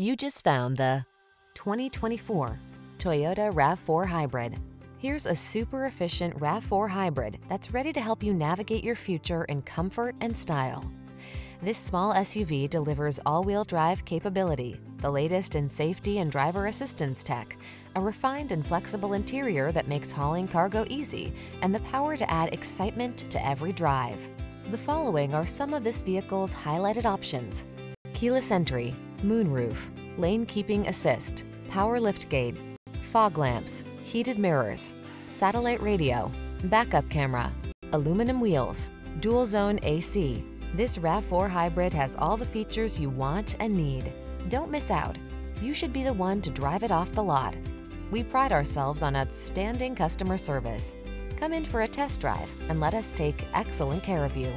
You just found the 2024 Toyota RAV4 Hybrid. Here's a super efficient RAV4 Hybrid that's ready to help you navigate your future in comfort and style. This small SUV delivers all-wheel drive capability, the latest in safety and driver assistance tech, a refined and flexible interior that makes hauling cargo easy, and the power to add excitement to every drive. The following are some of this vehicle's highlighted options. Keyless entry, moonroof, lane keeping assist, power liftgate, fog lamps, heated mirrors, satellite radio, backup camera, aluminum wheels, dual zone AC. This RAV4 hybrid has all the features you want and need. Don't miss out. You should be the one to drive it off the lot. We pride ourselves on outstanding customer service. Come in for a test drive and let us take excellent care of you.